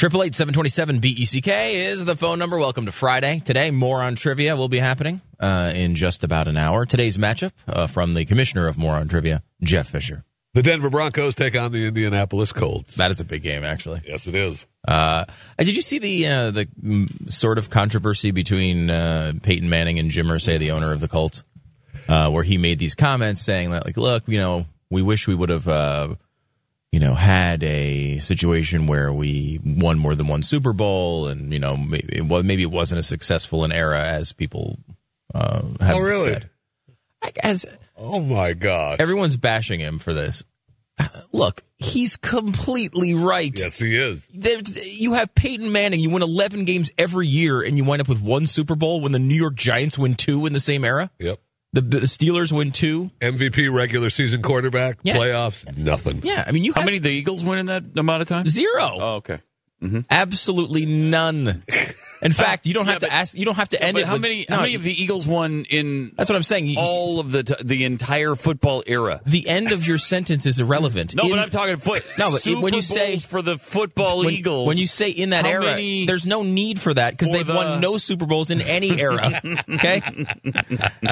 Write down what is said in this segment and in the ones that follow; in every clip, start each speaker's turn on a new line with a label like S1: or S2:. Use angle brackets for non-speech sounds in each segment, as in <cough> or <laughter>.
S1: Triple eight seven twenty seven BECK is the phone number. Welcome to Friday. Today, Moron Trivia will be happening uh, in just about an hour. Today's matchup uh, from the commissioner of Moron Trivia, Jeff Fisher.
S2: The Denver Broncos take on the Indianapolis Colts.
S1: That is a big game, actually.
S2: Yes, it is.
S1: Uh, did you see the uh, the mm, sort of controversy between uh, Peyton Manning and Jim Irsay, the owner of the Colts, uh, where he made these comments saying that, like, look, you know, we wish we would have, uh, know, had a situation where we won more than one Super Bowl, and you know, maybe well, maybe it wasn't as successful an era as people uh, have
S2: Oh, really?
S1: said. Like, as
S2: Oh my God.
S1: everyone's bashing him for this. Look, he's completely right.
S2: Yes, he is.
S1: You have Peyton Manning. You win 11 games every year, and you wind up with one Super Bowl when the New York Giants win two in the same era.
S2: Yep.
S1: The, the Steelers win two.
S2: MVP regular season quarterback,
S1: Yeah.
S2: playoffs, nothing.
S1: Yeah, I mean, you
S3: How
S1: have
S3: many did the Eagles win in that amount of time?
S1: zero.
S3: Oh, okay. Mm-hmm.
S1: Absolutely none. In uh, fact, you don't have
S3: Yeah,
S1: to
S3: but-
S1: ask. You don't have to end
S3: But
S1: it.
S3: how
S1: with-
S3: many?
S1: no,
S3: how many of the Eagles won in
S1: That's what I'm saying.
S3: All of the t- the entire football era?
S1: the end of your sentence is irrelevant.
S3: No,
S1: In-
S3: but I'm talking foot. <laughs>
S1: No, but
S3: Super
S1: when you say-
S3: for the football
S1: when,
S3: Eagles,
S1: when you say in that era,
S3: many-
S1: there's no need for that because they've
S3: the-
S1: won no Super Bowls in any era. <laughs> okay,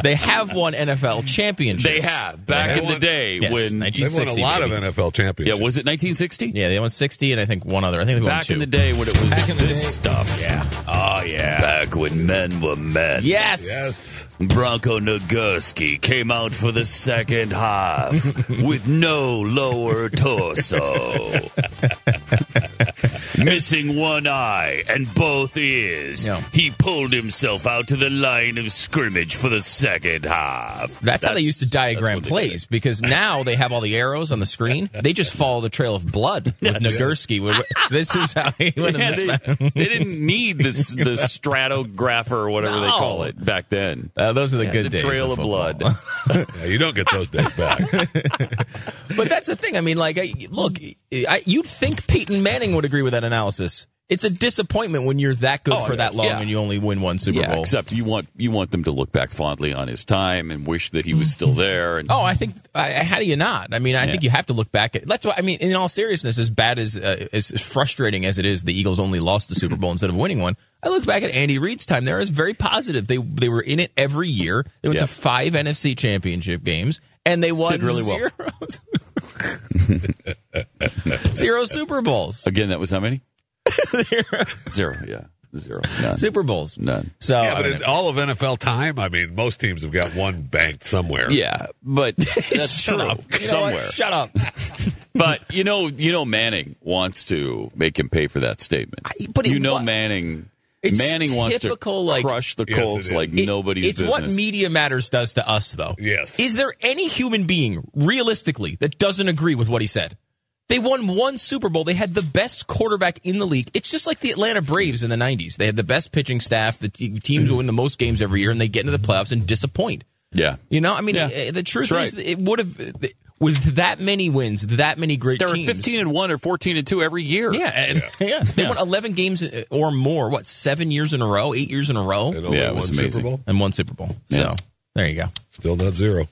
S1: they have won NFL championships.
S3: they have back
S2: They
S3: in
S2: won-
S3: the day
S1: Yes,
S3: when
S1: 19
S2: They've won a lot
S1: baby.
S2: of NFL championships.
S3: yeah was it 1960?
S1: Yeah, they won 60 and I think one other. I think they won
S3: Back
S1: two.
S3: in the day when it was this stuff. Yeah. Oh Oh, yeah. Back when men were men.
S1: Yes.
S2: Yes.
S3: Bronco Nagurski came out for the second half <laughs> with no lower torso. <laughs> Missing one eye and both ears.
S1: Yeah.
S3: He pulled himself out to the line of scrimmage for the second half.
S1: That's, how they used to diagram plays because now they have all the arrows on the screen. <laughs> They just follow the trail of blood with Nagurski. This is how he went
S3: Yeah, they, they didn't need this the <laughs> stratographer or whatever they call it back then.
S1: Uh, those are the
S3: Yeah,
S1: good
S3: the
S1: days.
S3: trail
S1: of
S3: of blood. <laughs>
S2: Yeah, you don't get those days back.
S1: but that's the thing. I mean, like, I, look, I, you'd think Peyton Manning would agree with that analysis. It's a disappointment when you're that good
S3: Oh,
S1: for that long
S3: yeah.
S1: and you only win one Super
S3: yeah,
S1: Bowl.
S3: except you want you want them to look back fondly on his time and wish that he was still there. And
S1: Oh, I think. I, how do you not? I mean, I think you have to look back at. That's why. I mean, in all seriousness, as bad as uh, as frustrating as it is, the Eagles only lost the Super Bowl instead of winning one. I look back at Andy Reid's time there as very positive. They they were in it every year. They went
S3: Yeah.
S1: to five NFC Championship games and they won
S3: Did really well. <laughs>
S1: zero <laughs> zero Super Bowls.
S3: again, that was how many? <laughs> Zero. Yeah, zero. None.
S1: Super Bowls.
S3: None.
S1: So
S2: Yeah, but
S1: don't
S2: in all of NFL time, I mean, most teams have got one banked somewhere.
S3: Yeah, but <laughs> that's
S1: Shut
S3: true.
S1: up. You know what?
S3: Somewhere.
S1: Shut up.
S3: But you know, you know, Manning wants to make him pay for that statement.
S1: I- but it
S3: you know,
S1: wa-
S3: Manning.
S1: It's
S3: Manning wants to
S1: typical, like-
S3: crush the
S2: Yes, it
S3: Colts
S2: is.
S3: like
S1: It-
S3: nobody's
S1: it's
S3: business.
S1: what Media Matters does to us, though.
S2: Yes.
S1: Is there any human being, realistically, that doesn't agree with what he said? They won one Super Bowl. They had the best quarterback in the league. It's just like the Atlanta Braves in the 90s. They had the best pitching staff. The te- teams win the most games every year, and they get into the playoffs and disappoint.
S3: yeah,
S1: You know, I mean,
S3: Yeah.
S1: uh, the truth
S3: That's
S1: is, it would have, with that many wins, that many great
S3: they were
S1: teams.
S3: fifteen and one or fourteen and two every year.
S1: Yeah, and, <laughs> yeah. They
S3: Yeah.
S1: won 11 games uh, or more, what, seven years in a row, eight years in a row,
S2: And only
S3: Yeah, it
S2: one
S3: was
S2: Super
S3: amazing.
S2: Bowl.
S1: and one Super Bowl. So, there you go.
S2: Still not zero.